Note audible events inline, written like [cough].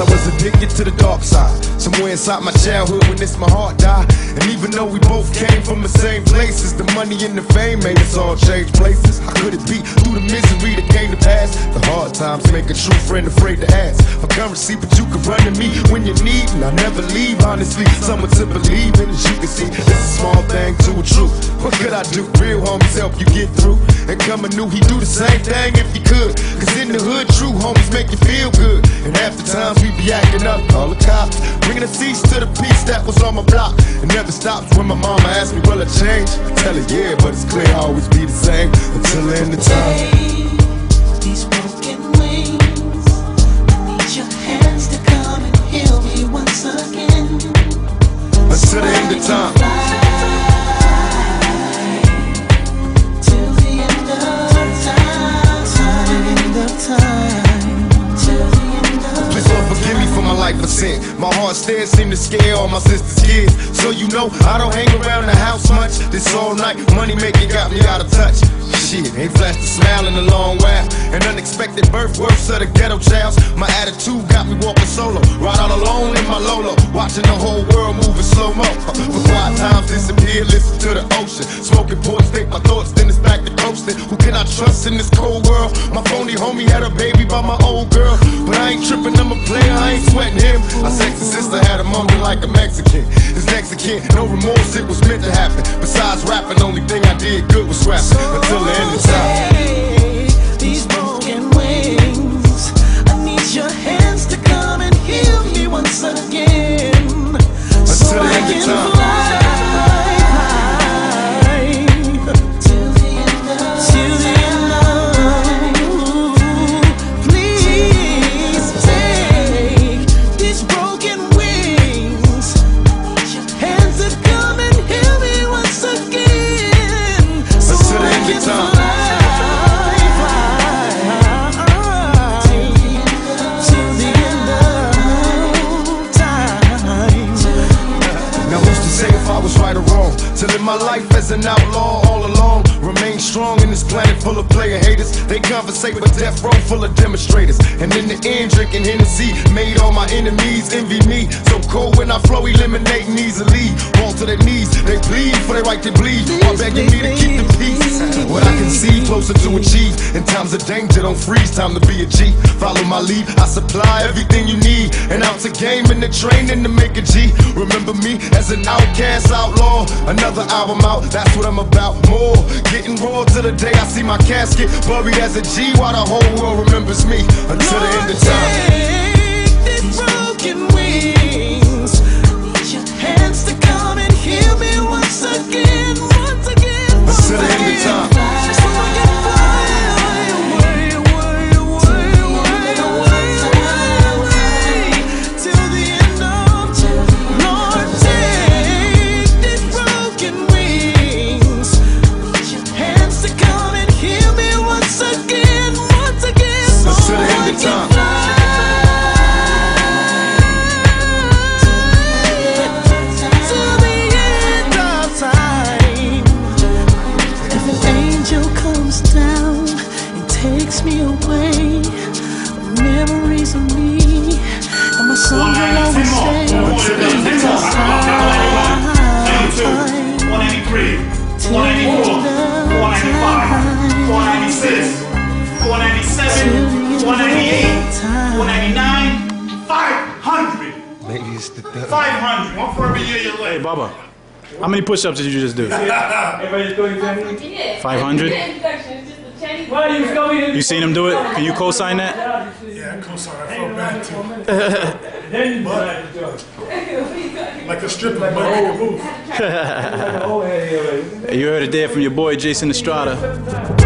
I was addicted to the dark side. Somewhere inside my childhood when this my heart died. And even though we both came from the same places, the money and the fame made us all change places. How could it be through the misery that came to pass? The hard times make a true friend afraid to ask for currency, but you can run to me when you need, and I never leave. Honestly, someone to believe in, as you can see, is a small thing to a truth. What could I do? Real homies help you get through. And coming new, he do the same thing if he could. Cause in the hood, true homies make you feel good. And the times we be acting up, all the cops bringing a cease to the peace that was on my block. It never stops when my mama asks me, will I change? I tell her, yeah, but it's clear I'll always be the same until the end of time. Still seem to scare all my sister's kids. So you know I don't hang around the house much. This all night money making got me out of touch. Shit, ain't flashed a smile in a long while. An unexpected birth, worse of the ghetto childs. My attitude got me walking solo. Ride all alone in my Lolo. Watching the whole world move in slow mo. For quiet times disappear, listen to the ocean. Smoking points, think my thoughts, then it's back to coasting. Who can I trust in this cold world? My phony homie had a baby by my old girl. But I ain't tripping, I'm a player, I ain't sweating him. My sexy sister had a mummy like a Mexican. His Mexican, no remorse, it was meant to happen. Besides rapping, only thing I did good was rapping. Until the end of time. Now who's to say if I was right or wrong? To live my life as an outlaw all along. Remain strong in this planet full of player haters. They conversate with death row full of demonstrators. And in the end, drinking Hennessy made all my enemies envy me. So cold when I flow, eliminating easily. Fall to their knees, they bleed for their right to bleed. While begging me to keep the peace. What I can see closer to achieve. In times of danger, don't freeze. Time to be a G. Follow my lead. I supply everything you need. An ounce of game in the training to make a G. Remember me as an outcast outlaw. Another album out, that's what I'm about. More getting raw to the day I see my casket buried as a G. While the whole world remembers me until the end of time. Broken wings. Need your hands to away, memories of me and my song will always stay. Till the end of time. 183, 184, 195, 496, 497, 198, 199, 500. Maybe it's the 500. One for every year you Hey, Bubba. How many push-ups did you just do? [laughs] 500? [laughs] You seen him do it? Can you co-sign that? Yeah, co-sign. I felt bad too. Like a stripper, but make a move. You heard it there from your boy Jason Estrada.